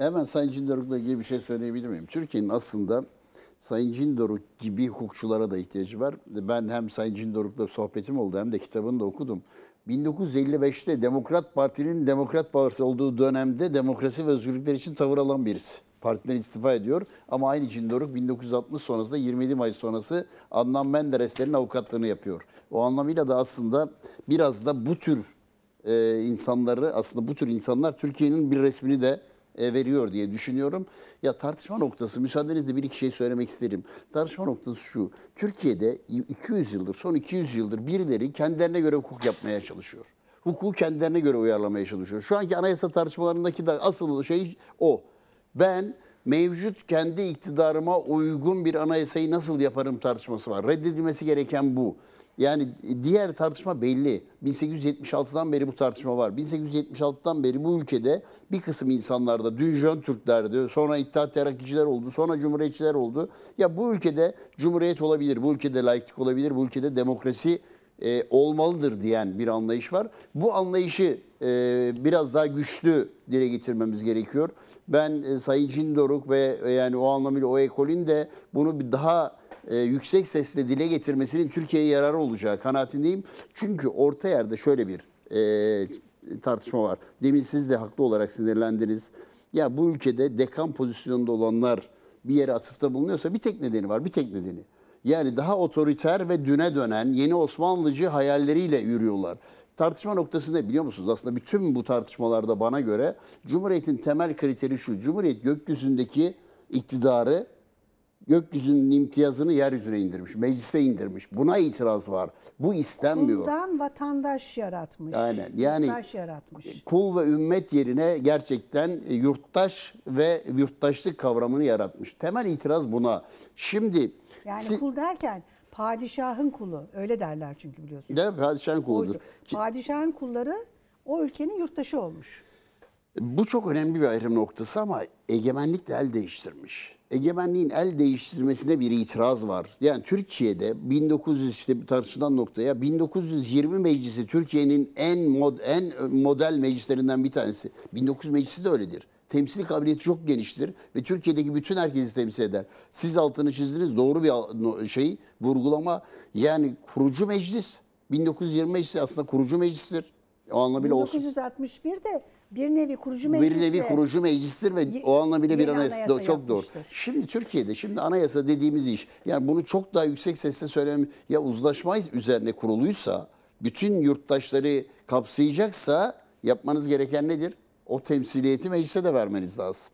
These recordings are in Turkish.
Hemen Sayın Cindoruk'la ilgili bir şey söyleyebilir miyim? Türkiye'nin aslında Sayın Cindoruk gibi hukukçulara da ihtiyacı var. Ben hem Sayın Cindoruk'la sohbetim oldu hem de kitabını da okudum. 1955'te Demokrat Parti'nin Demokrat Parti olduğu dönemde demokrasi ve özgürlükler için tavır alan birisi. Partiden istifa ediyor ama aynı Cindoruk 1960 sonrasında 27 Mayıs sonrası Adnan Menderes'lerin avukatlığını yapıyor. O anlamıyla da aslında biraz da bu tür e, insanları aslında bu tür insanlar Türkiye'nin bir resmini de veriyor diye düşünüyorum. Ya tartışma noktası müsaadenizle bir iki şey söylemek isterim. Tartışma noktası şu. Türkiye'de 200 yıldır son 200 yıldır birileri kendilerine göre hukuk yapmaya çalışıyor. Hukuku kendilerine göre uyarlamaya çalışıyor. Şu anki anayasa tartışmalarındaki de asıl şey o. Ben mevcut kendi iktidarıma uygun bir anayasayı nasıl yaparım tartışması var. Reddedilmesi gereken bu. Yani diğer tartışma belli. 1876'dan beri bu tartışma var. 1876'dan beri bu ülkede bir kısım insanlarda, dün Jön Türklerdi, sonra İttihat Terakkiciler oldu, sonra Cumhuriyetçiler oldu. Ya bu ülkede Cumhuriyet olabilir, bu ülkede laiklik olabilir, bu ülkede demokrasi e, olmalıdır diyen bir anlayış var. Bu anlayışı e, biraz daha güçlü dile getirmemiz gerekiyor. Ben e, Sayın Cindoruk ve e, yani o anlamıyla o ekolün de bunu bir daha e, yüksek sesle dile getirmesinin Türkiye'ye yararı olacağı kanaatindeyim. Çünkü orta yerde şöyle bir e, tartışma var. Demin siz de haklı olarak sinirlendiniz. Ya bu ülkede dekan pozisyonunda olanlar bir yere atıfta bulunuyorsa bir tek nedeni var, bir tek nedeni. Yani daha otoriter ve düne dönen yeni Osmanlıcı hayalleriyle yürüyorlar. Tartışma noktası ne biliyor musunuz? Aslında bütün bu tartışmalarda bana göre Cumhuriyet'in temel kriteri şu. Cumhuriyet gökyüzündeki iktidarı gökyüzünün imtiyazını yeryüzüne indirmiş, meclise indirmiş. Buna itiraz var. Bu istenmiyor. Kuldan vatandaş yaratmış. Aynen. Yani Yurttaş yaratmış. kul ve ümmet yerine gerçekten yurttaş ve yurttaşlık kavramını yaratmış. Temel itiraz buna. Şimdi Yani si- kul derken padişahın kulu. Öyle derler çünkü biliyorsun. de padişahın kuludur. Padişahın kulları o ülkenin yurttaşı olmuş. Bu çok önemli bir ayrım noktası ama egemenlik de el değiştirmiş. Egemenliğin el değiştirmesine bir itiraz var. Yani Türkiye'de 1900 işte tartışılan noktaya 1920 meclisi Türkiye'nin en mod en model meclislerinden bir tanesi. 1900 meclisi de öyledir. Temsili kabiliyeti çok geniştir ve Türkiye'deki bütün herkesi temsil eder. Siz altını çizdiniz doğru bir şey vurgulama. Yani kurucu meclis 1920 meclisi aslında kurucu meclistir. O anlamıyla olsun. 1961'de bir nevi kurucu meclis. Bir nevi kurucu meclistir ve Ye- o anlamıyla bir anayasa, anayasa çok doğru. Şimdi Türkiye'de şimdi anayasa dediğimiz iş yani bunu çok daha yüksek sesle söylemem ya uzlaşma üzerine kuruluysa bütün yurttaşları kapsayacaksa yapmanız gereken nedir? O temsiliyeti meclise de vermeniz lazım.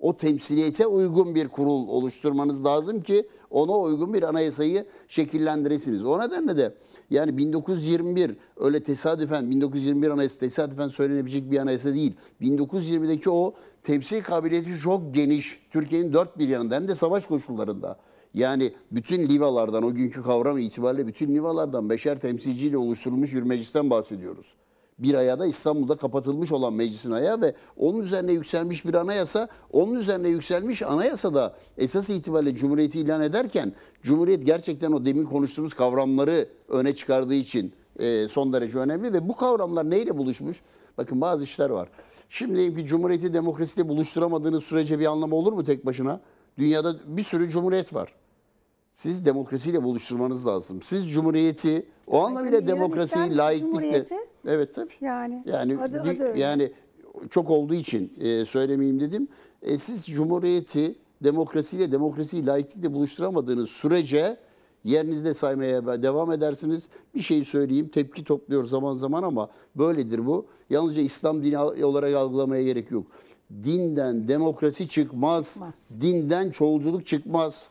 O temsiliyete uygun bir kurul oluşturmanız lazım ki ona uygun bir anayasayı şekillendiresiniz. O nedenle de yani 1921 öyle tesadüfen 1921 anayasa tesadüfen söylenebilecek bir anayasa değil. 1920'deki o temsil kabiliyeti çok geniş. Türkiye'nin dört bir yanında hem de savaş koşullarında. Yani bütün livalardan o günkü kavram itibariyle bütün livalardan beşer temsilciyle oluşturulmuş bir meclisten bahsediyoruz bir aya da İstanbul'da kapatılmış olan meclisin ayağı ve onun üzerine yükselmiş bir anayasa, onun üzerine yükselmiş anayasa da esas itibariyle Cumhuriyeti ilan ederken Cumhuriyet gerçekten o demin konuştuğumuz kavramları öne çıkardığı için e, son derece önemli ve bu kavramlar neyle buluşmuş? Bakın bazı işler var. Şimdi ki Cumhuriyeti demokrasiyle buluşturamadığınız sürece bir anlamı olur mu tek başına? Dünyada bir sürü cumhuriyet var. Siz demokrasiyle buluşturmanız lazım. Siz cumhuriyeti o anlamıyla demokrasiyi, laiklikle. Evet tabii. Yani Yani adı- adı öyle. yani çok olduğu için e, söylemeyeyim dedim. E, siz cumhuriyeti demokrasiyle, demokrasiyi laiklikle buluşturamadığınız sürece yerinizde saymaya devam edersiniz. Bir şey söyleyeyim, tepki topluyor zaman zaman ama böyledir bu. Yalnızca İslam dini olarak algılamaya gerek yok. Dinden demokrasi çıkmaz, Çıkmaz. dinden çoğulculuk çıkmaz.